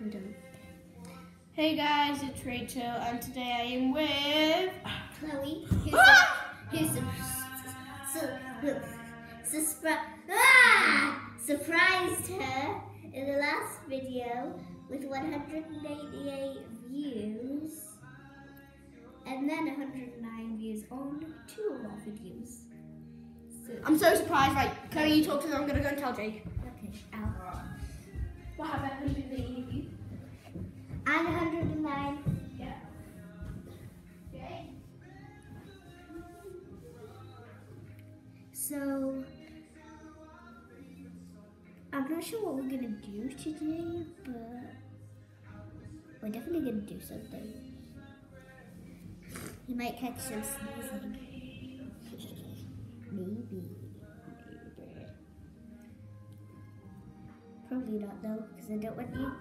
I'm done. Hey guys, it's Rachel, and today I am with. Chloe, who's, Ah! who's su- su- suspri- ah! surprised her in the last video with 188 views and then 109 views on two of our videos. So, I'm so surprised. Right, Chloe, you talk to them. I'm gonna go and tell Jake. okay, ow. What have 180 views? And 109. Yeah. Okay. So, I'm not sure what we're gonna do today, but we're definitely gonna do something. You might catch some sneezing. Maybe. Maybe. Probably not though, because I don't want you.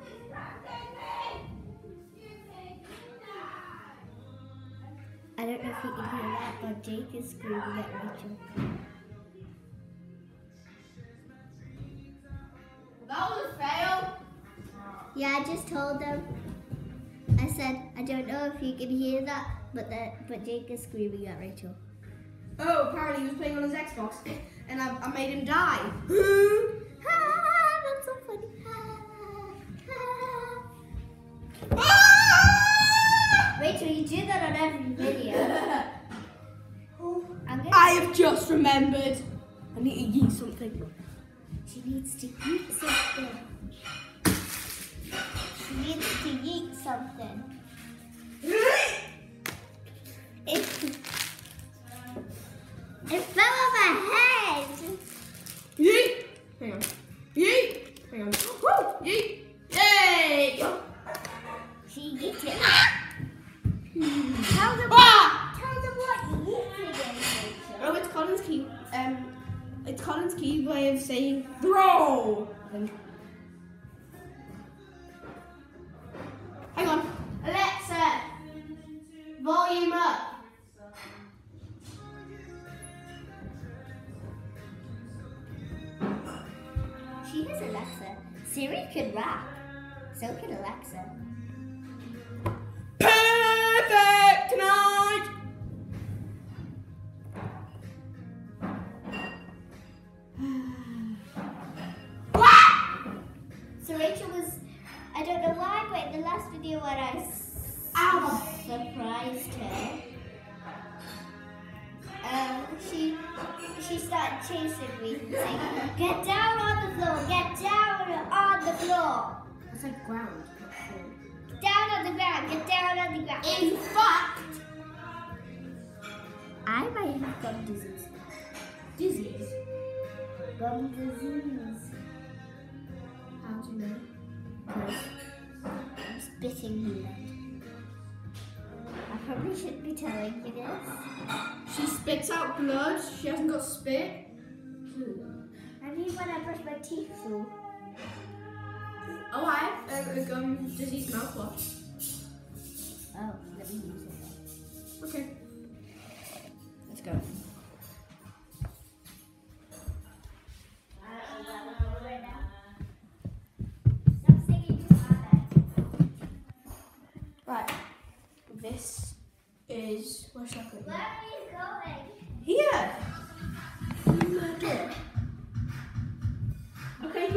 I don't know if you can hear that, but Jake is screaming at Rachel. That was a fail. Yeah, I just told them. I said, I don't know if you can hear that, but that, but Jake is screaming at Rachel. Oh, apparently he was playing on his Xbox, and I, I made him die. Ah, that's so funny. Rachel, you do that on every video. I'm gonna. I have just remembered. I need to eat something. She needs to eat something. She needs to eat something. It, it fell on my head. Yeet! Hang on. Yeet! Hang on. Woo! Yeet! Alexa. Siri could rap. So could Alexa. Perfect tonight. So Rachel was, I don't know why, but in the last video when I Ow. surprised her, um, she she started chasing me, saying, "Get down on the floor! Get down on the floor! That's like ground. Get down on the ground! Get down on the ground!" In fact, I might have gum disease. disease. Gum disease. How do you know? Because I'm spitting blood. I probably be telling you this. She spits out blood. She hasn't got spit. I mean when I brush my teeth through. Oh, I have a, a gum disease mouthwash. Oh, let me use it. Okay. Let's go.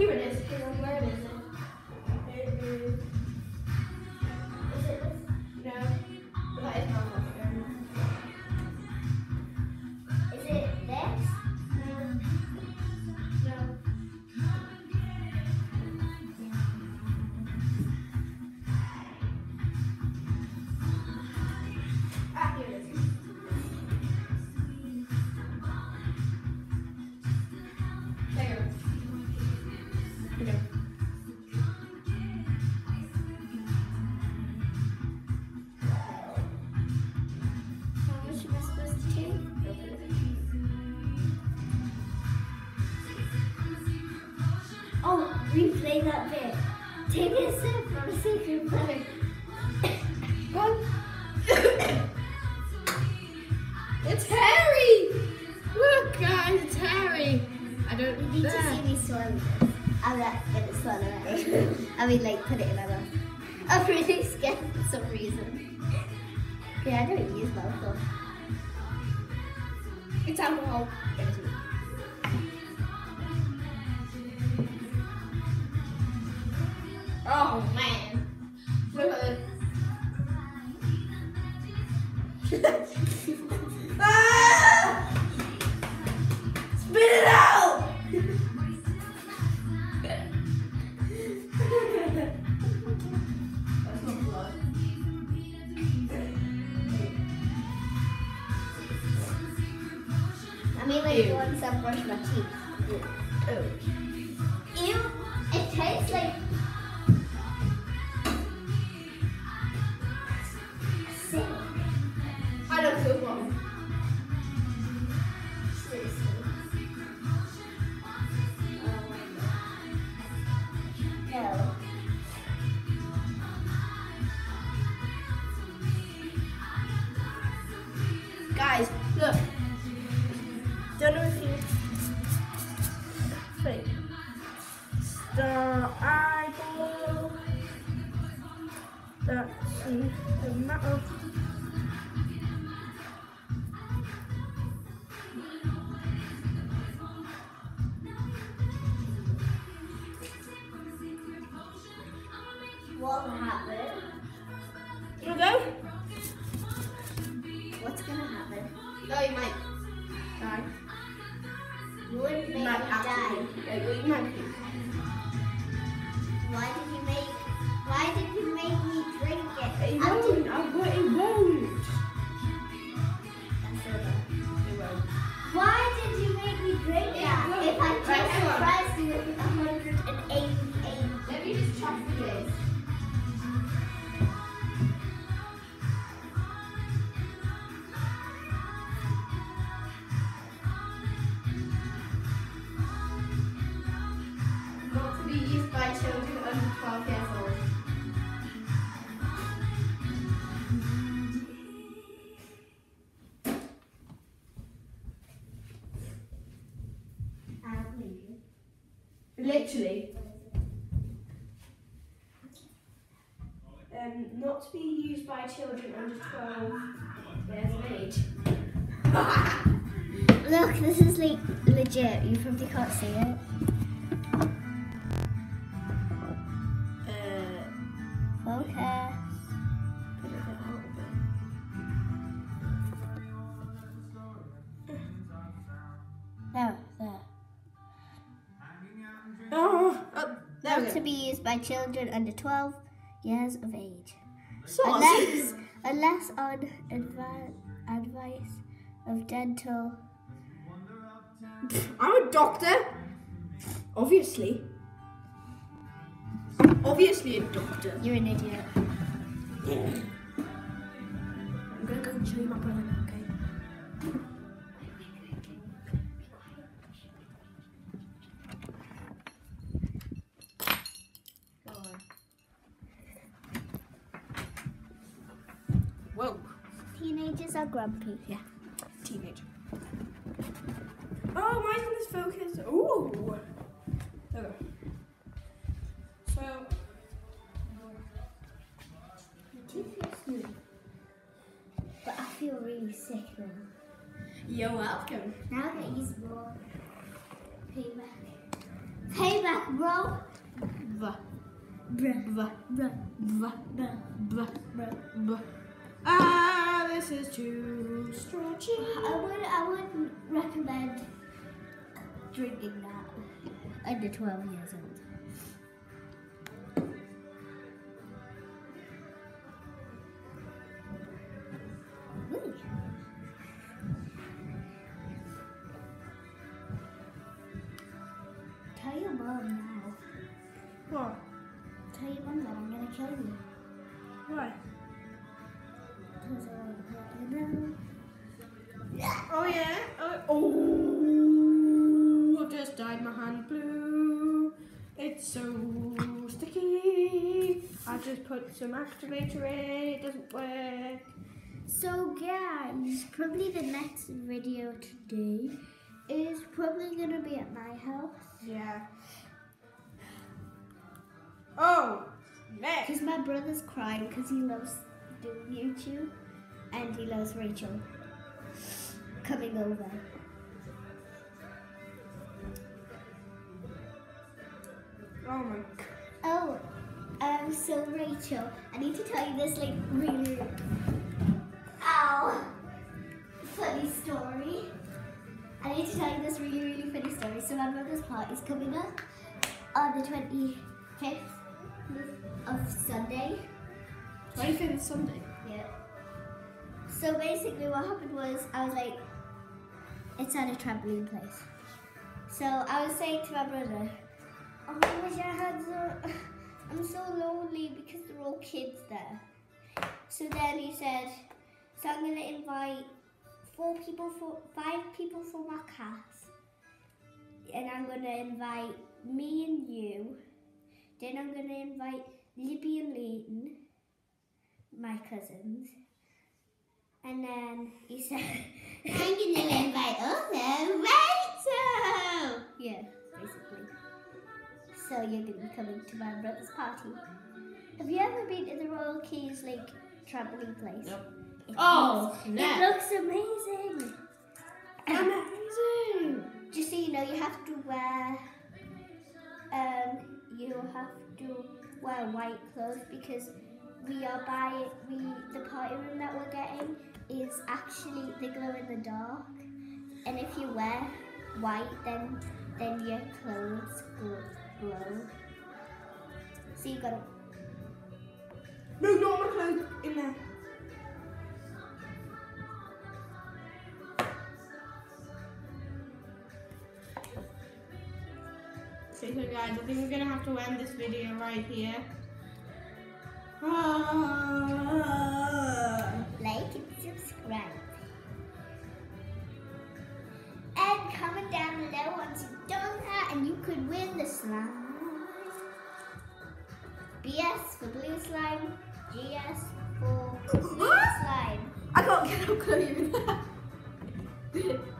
Okay, here it is. Hang on, where Oh, replay that bit. Take a sip from a secret. Run. it's Harry! Look, guys, it's Harry. I don't You need to see me swallow this. I'm not gonna swallow it. I mean, like, put it in my mouth. I'm really scared for some reason. Yeah, I don't use mouthwash. It's alcohol. Oh man. Look at this. ah! Spit it out! That's not blood. I mean, like, once I brush my teeth. Oh. That's the, the matter. What happened? You go? What's gonna happen? No, you might die. You wouldn't You make me might die. Yeah, you might. Why did you make? Why did you make me drink Literally. Um, not to be used by children under 12 years of age. Look, this is like legit. You probably can't see it. Not to be used by children under 12 years of age. Unless, unless on advi- advice of dental. I'm a doctor. Obviously. Obviously a doctor. You're an idiot. I'm gonna go and show you my brother grumpy. Yeah. Teenager. Oh, mine's on this focus. Ooh. Okay. So, Your teeth feel smooth. But I feel really sick now. you're welcome. Now that use more payback. Payback, bro. Bruh, buh, bruh, buh, bruh, buh, bruh. buh. Ah, this is too stretchy. I would I would recommend drinking that under 12 years old. Tell your mom now. What? Tell your mom that I'm gonna kill you. Why? Oh yeah. Oh, oh, I've just dyed my hand blue. It's so sticky. I just put some activator in. It doesn't work. So guys, probably the next video today is probably gonna be at my house. Yeah. Oh, next. Because my brother's crying because he loves doing YouTube and he loves Rachel coming over. Oh my god. Oh, um, so Rachel, I need to tell you this like really, ow, funny story. I need to tell you this really, really funny story. So my brother's party's coming up on the 25th of Sunday. 25th Sunday. Yeah. So basically what happened was I was like, it's at a trampoline place. So I was saying to my brother, oh my gosh, I had so, I'm so lonely because there are all kids there. So then he said, so I'm gonna invite four people for five people for our cast. And I'm gonna invite me and you. Then I'm gonna invite Libby and Leighton my cousins. And then he said, I'm gonna invite also Rachel! Yeah, basically. So you're gonna be coming to my brother's party. Have you ever been to the Royal Keys like trampoline place? Nope. It Oh, looks- snap. It looks amazing. Amazing. Just so you know, you have to wear um you have to wear white clothes because we are buying we the party room that we're getting is actually the glow in the dark. And if you wear white then then your clothes glow. glow. So you gotta No, not my clothes in there. Okay, so guys, I think we're gonna have to end this video right here. Ah. like and subscribe. And comment down below once you've done that and you could win the slime. BS for blue slime, GS for blue slime. I can't get up close that. So